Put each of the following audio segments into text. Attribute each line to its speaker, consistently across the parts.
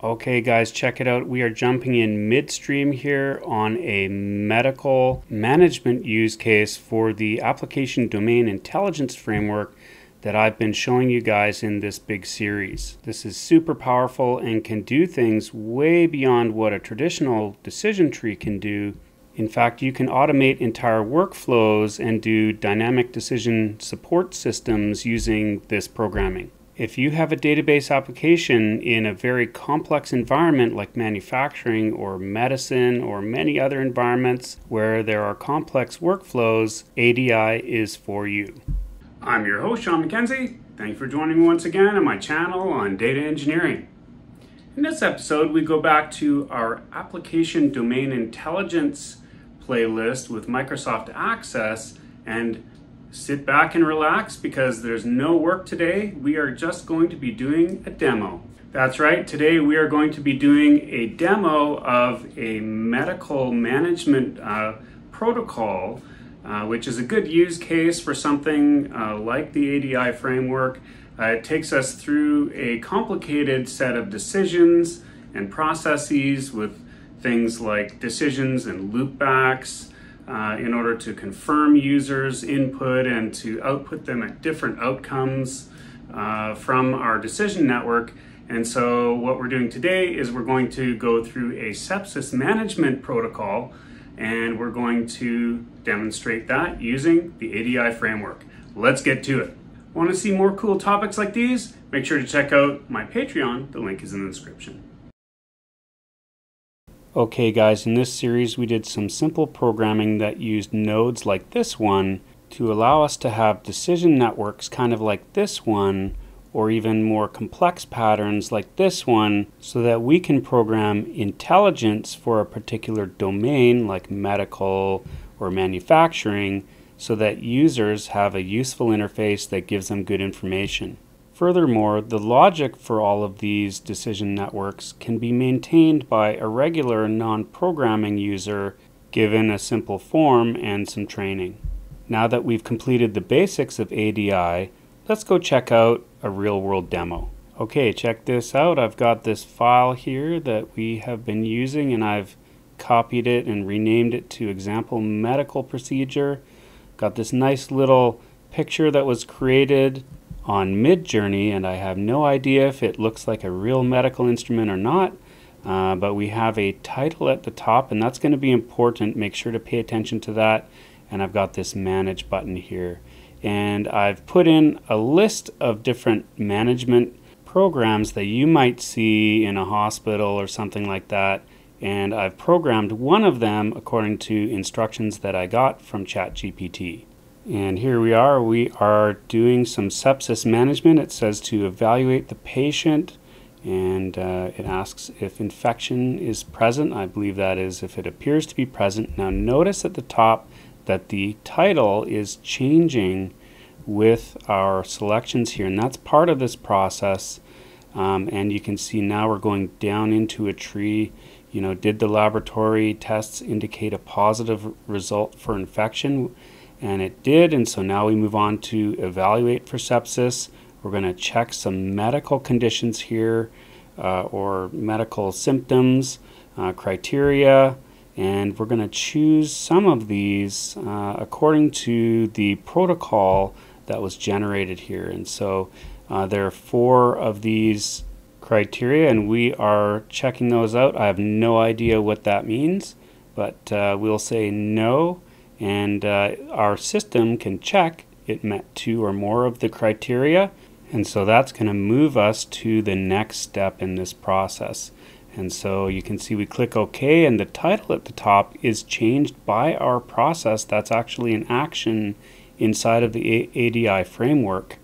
Speaker 1: Okay, guys, check it out. We are jumping in midstream here on a medical management use case for the application domain intelligence framework that I've been showing you guys in this big series. This is super powerful and can do things way beyond what a traditional decision tree can do. In fact, you can automate entire workflows and do dynamic decision support systems using this programming if you have a database application in a very complex environment like manufacturing or medicine or many other environments where there are complex workflows, ADI is for you. I'm your host, Sean MacKenzie. Thank you for joining me once again on my channel on data engineering. In this episode, we go back to our application domain intelligence playlist with Microsoft Access and sit back and relax because there's no work today. We are just going to be doing a demo. That's right, today we are going to be doing a demo of a medical management uh, protocol, uh, which is a good use case for something uh, like the ADI framework. Uh, it takes us through a complicated set of decisions and processes with things like decisions and loopbacks, uh, in order to confirm users' input and to output them at different outcomes uh, from our decision network. And so what we're doing today is we're going to go through a sepsis management protocol and we're going to demonstrate that using the ADI framework. Let's get to it. Want to see more cool topics like these? Make sure to check out my Patreon. The link is in the description. Okay guys, in this series we did some simple programming that used nodes like this one to allow us to have decision networks kind of like this one or even more complex patterns like this one so that we can program intelligence for a particular domain like medical or manufacturing so that users have a useful interface that gives them good information. Furthermore, the logic for all of these decision networks can be maintained by a regular non-programming user given a simple form and some training. Now that we've completed the basics of ADI, let's go check out a real-world demo. Okay, check this out. I've got this file here that we have been using and I've copied it and renamed it to example medical procedure. Got this nice little picture that was created on Midjourney, and I have no idea if it looks like a real medical instrument or not. Uh, but we have a title at the top, and that's going to be important. Make sure to pay attention to that. And I've got this manage button here. And I've put in a list of different management programs that you might see in a hospital or something like that. And I've programmed one of them according to instructions that I got from ChatGPT. And here we are, we are doing some sepsis management. It says to evaluate the patient and uh, it asks if infection is present. I believe that is if it appears to be present. Now notice at the top that the title is changing with our selections here and that's part of this process. Um, and you can see now we're going down into a tree. You know, did the laboratory tests indicate a positive result for infection? And it did and so now we move on to evaluate for sepsis. We're going to check some medical conditions here uh, or medical symptoms uh, criteria and we're going to choose some of these uh, according to the protocol that was generated here. And so uh, there are four of these criteria and we are checking those out. I have no idea what that means but uh, we'll say no and uh, our system can check it met two or more of the criteria. And so that's going to move us to the next step in this process. And so you can see we click OK and the title at the top is changed by our process that's actually an action inside of the ADI framework.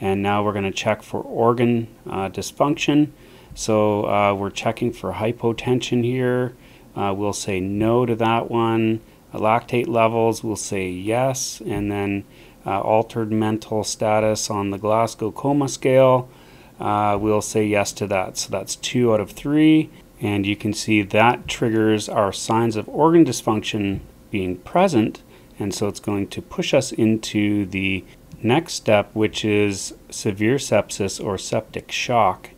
Speaker 1: And now we're going to check for organ uh, dysfunction. So uh, we're checking for hypotension here. Uh, we'll say no to that one lactate levels, we'll say yes, and then uh, altered mental status on the Glasgow Coma Scale, uh, we'll say yes to that. So that's two out of three, and you can see that triggers our signs of organ dysfunction being present, and so it's going to push us into the next step, which is severe sepsis or septic shock.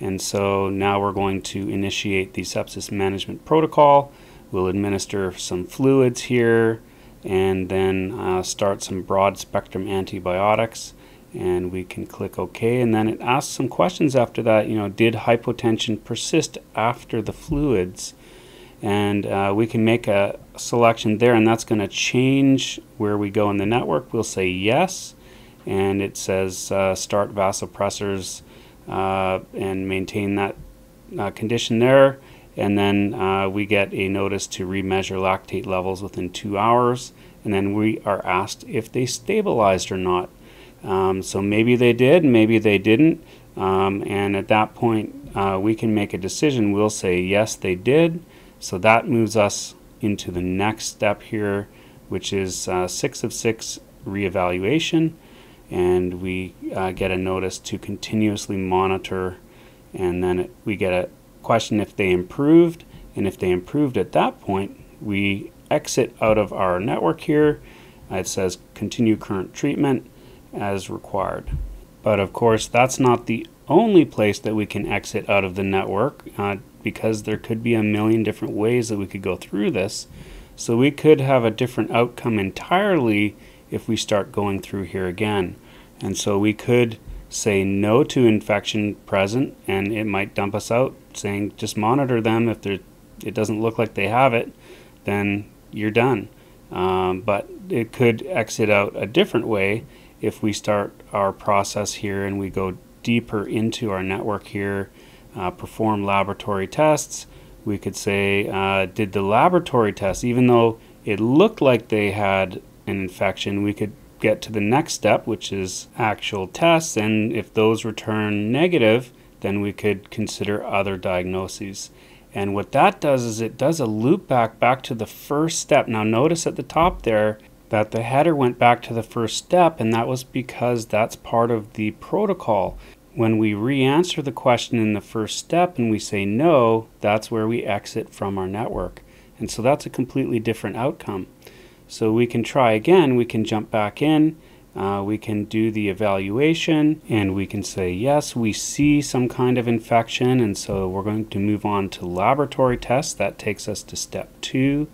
Speaker 1: And so now we're going to initiate the sepsis management protocol. We'll administer some fluids here and then uh, start some broad spectrum antibiotics and we can click OK. And then it asks some questions after that you know did hypotension persist after the fluids? And uh, we can make a selection there and that's going to change where we go in the network. We'll say yes. And it says uh, start vasopressors uh, and maintain that uh, condition there and then uh, we get a notice to remeasure lactate levels within two hours. And then we are asked if they stabilized or not. Um, so maybe they did maybe they didn't. Um, and at that point uh, we can make a decision. We'll say yes they did. So that moves us into the next step here which is uh, six of six reevaluation. And we uh, get a notice to continuously monitor. And then it, we get a question if they improved and if they improved at that point we exit out of our network here. It says continue current treatment as required. But of course that's not the only place that we can exit out of the network uh, because there could be a million different ways that we could go through this. So we could have a different outcome entirely if we start going through here again. And so we could say no to infection present and it might dump us out saying just monitor them. If it doesn't look like they have it then you're done. Um, but it could exit out a different way if we start our process here and we go deeper into our network here uh, perform laboratory tests. We could say uh, did the laboratory test even though it looked like they had an infection, we could get to the next step, which is actual tests. And if those return negative, then we could consider other diagnoses. And what that does is it does a loop back back to the first step. Now notice at the top there that the header went back to the first step and that was because that's part of the protocol. When we re-answer the question in the first step and we say no, that's where we exit from our network. And so that's a completely different outcome. So we can try again, we can jump back in, uh, we can do the evaluation and we can say yes we see some kind of infection. And so we're going to move on to laboratory tests. That takes us to step two.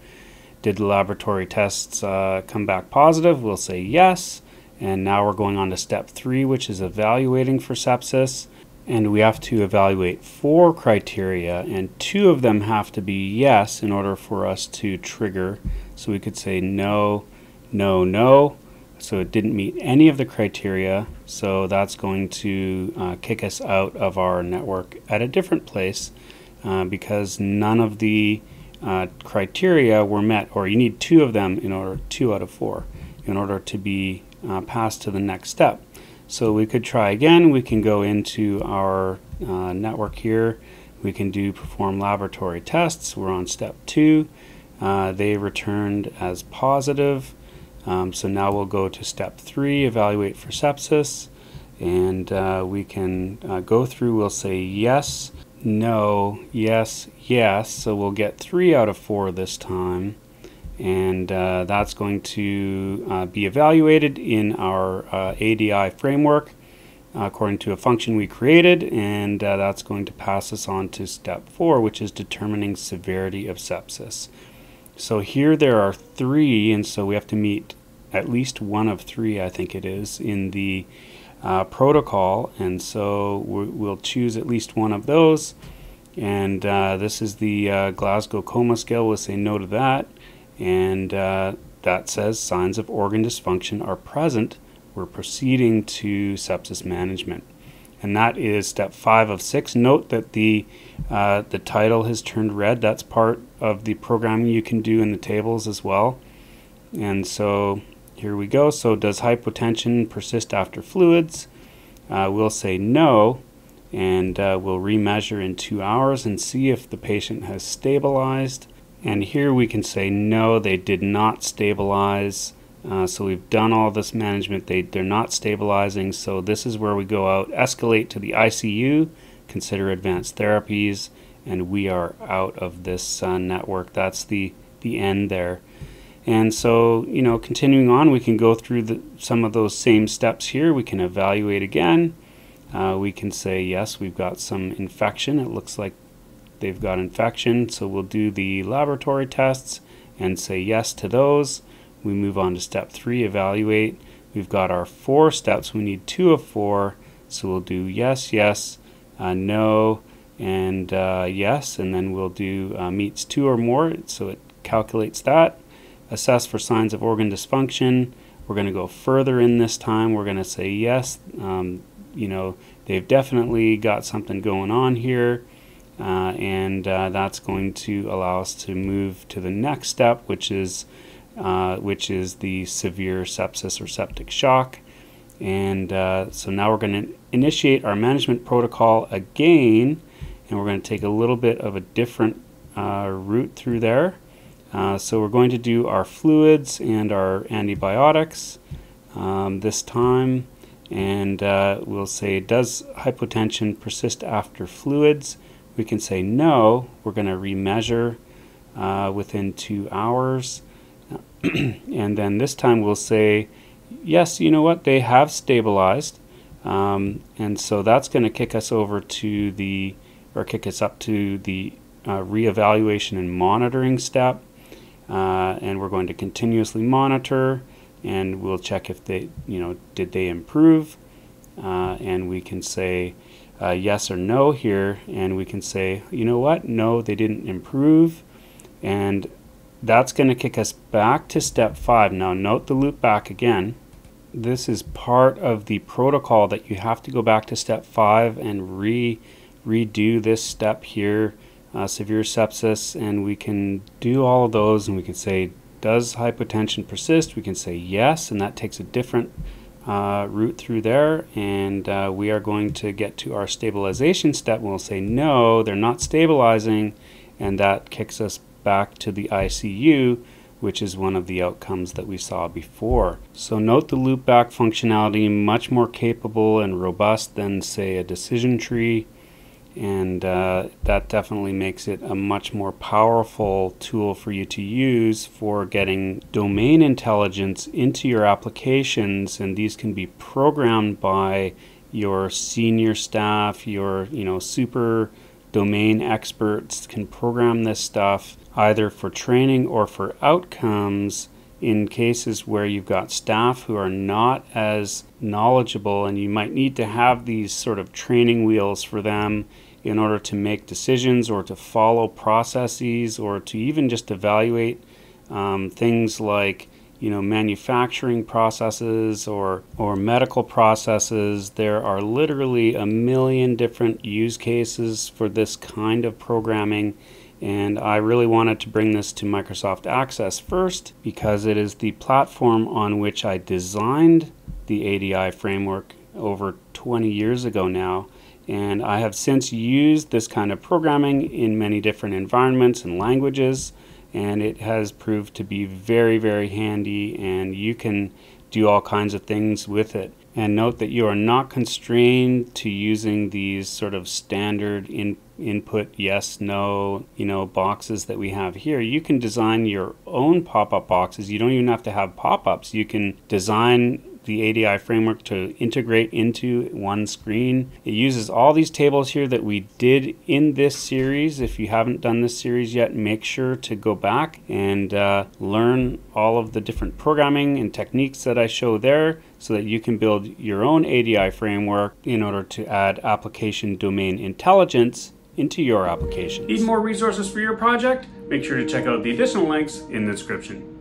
Speaker 1: Did the laboratory tests uh, come back positive? We'll say yes. And now we're going on to step three which is evaluating for sepsis. And we have to evaluate four criteria and two of them have to be yes in order for us to trigger. So we could say no, no, no. So it didn't meet any of the criteria. So that's going to uh, kick us out of our network at a different place uh, because none of the uh, criteria were met, or you need two of them in order, two out of four, in order to be uh, passed to the next step. So we could try again. We can go into our uh, network here. We can do perform laboratory tests. We're on step two. Uh, they returned as positive. Um, so now we'll go to step three, evaluate for sepsis. And uh, we can uh, go through, we'll say yes, no, yes, yes. So we'll get three out of four this time. And uh, that's going to uh, be evaluated in our uh, ADI framework according to a function we created. And that's going to pass us on to step four, which is determining severity of sepsis. So here there are three, and so we have to meet at least one of three, I think it is, in the uh, protocol. And so we'll choose at least one of those. And uh, this is the uh, Glasgow Coma Scale. We'll say no to that. And uh, that says signs of organ dysfunction are present. We're proceeding to sepsis management and that is step five of six. Note that the uh, the title has turned red. That's part of the programming you can do in the tables as well. And so here we go. So does hypotension persist after fluids? Uh, we'll say no, and uh, we'll remeasure in two hours and see if the patient has stabilized. And here we can say no, they did not stabilize. Uh, so we've done all this management. They, they're not stabilizing. So this is where we go out, escalate to the ICU, consider advanced therapies, and we are out of this uh, network. That's the, the end there. And so, you know, continuing on, we can go through the, some of those same steps here. We can evaluate again. uh, we can say yes, we've got some infection. It looks like they've got infection, so we'll do the laboratory tests and say yes to those. We move on to step three, evaluate. We've got our four steps. We need two of four, so we'll do yes, yes, uh, no, and uh, yes, and then we'll do uh, meets two or more, so it calculates that. Assess for signs of organ dysfunction. We're going to go further in this time. We're going to say yes, um, you know, they've definitely got something going on here. Uh, and uh, that's going to allow us to move to the next step, which is uh, which is the severe sepsis or septic shock. And uh, so now we're going to initiate our management protocol again, and we're going to take a little bit of a different uh, route through there. Uh, so we're going to do our fluids and our antibiotics um, this time, and we'll say, does hypotension persist after fluids? We can say no, we're going to remeasure uh, within two hours. and then this time we'll say, yes, you know what, they have stabilized. Um, and so that's going to kick us over to the, or kick us up to the uh, reevaluation and monitoring step. Uh, and we're going to continuously monitor and we'll check if they, you know, did they improve. Uh, and we can say, uh, yes or no here, and we can say, you know what, no, they didn't improve, and that's going to kick us back to step five. Now, note the loop back again. This is part of the protocol that you have to go back to step five and re redo this step here, uh, severe sepsis, and we can do all of those, and we can say, does hypotension persist? We can say yes, and that takes a different uh, route through there and uh, we are going to get to our stabilization step we'll say no they're not stabilizing and that kicks us back to the ICU which is one of the outcomes that we saw before. So note the loopback functionality much more capable and robust than say a decision tree and uh, that definitely makes it a much more powerful tool for you to use for getting domain intelligence into your applications and these can be programmed by your senior staff your you know super domain experts can program this stuff either for training or for outcomes in cases where you've got staff who are not as knowledgeable and you might need to have these sort of training wheels for them in order to make decisions or to follow processes or to even just evaluate um, things like you know manufacturing processes or or medical processes there are literally a million different use cases for this kind of programming and I really wanted to bring this to Microsoft Access first because it is the platform on which I designed the ADI framework over 20 years ago now. And I have since used this kind of programming in many different environments and languages, and it has proved to be very, very handy, and you can do all kinds of things with it. And note that you are not constrained to using these sort of standard in, input yes, no, you know, boxes that we have here. You can design your own pop-up boxes. You don't even have to have pop-ups. You can design the ADI framework to integrate into one screen. It uses all these tables here that we did in this series. If you haven't done this series yet, make sure to go back and uh, learn all of the different programming and techniques that I show there so that you can build your own ADI framework in order to add application domain intelligence into your application.
Speaker 2: Need more resources for your project? Make sure to check out the additional links in the description.